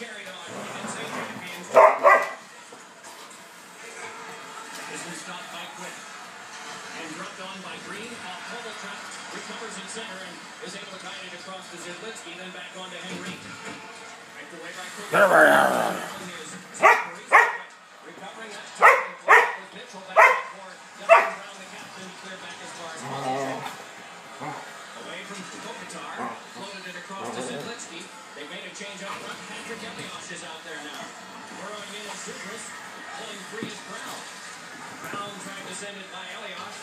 carried on. He stopped by Quick. And dropped on by Greene. Off Hubble trap. Recovers in center and is able to guide it across to Zidlicky. Then back on to Henry. Back away by Quick. Recovering that time. Mitchell back up for Dustin Brown, the captain, clear back as far as possible. Away from Kopitar. Floated it across to Zidlicky. They made a change up front. Patrik Elias is out there now. Burrowing in is Zubrus. Pulling free is Brown. Brown trying to send it by Elias.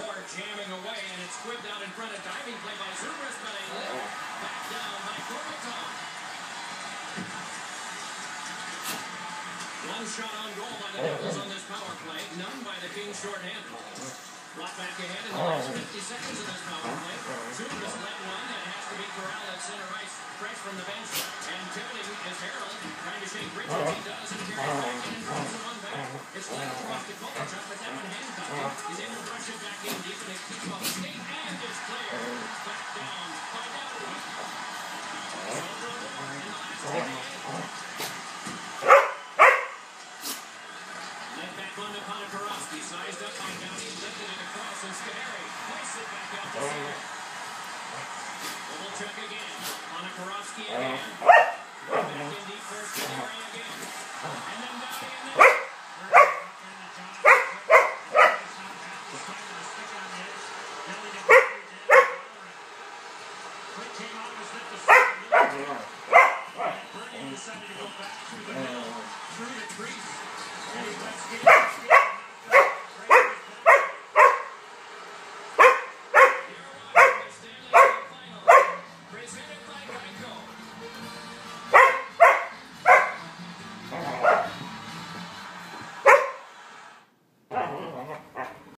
More jamming away, and it's squibbed out in front. A diving play by Zubrus, but a lift back down by Kopitar. One shot on goal by the Devils on this power play. None by the Kings shorthanded. Brought back ahead in the last 50 seconds of this power play. Zubrus let one that has to be corralled at center ice, fresh from the bench. And pivoting is Harrold, trying to shake Richards. Uh-huh. He does, and carries uh-huh. uh-huh. back in and throws it on back. It's led across to Kovalchuk, but that one handcuffed. He's able to rush it back in deep, and they keep off the skate, and it's cleared. Back down by Doughty. So for a goal in the last 28. Led back on to Ponikarovsky, sized up by Doughty, lifted it and Scuderi hoists it back out to oh. center. Kovalchuk again, Ponikarovsky oh. again. Back in deep for Scuderi again. And then Doughty, and then decided to go back through the middle, through the crease, and he lets get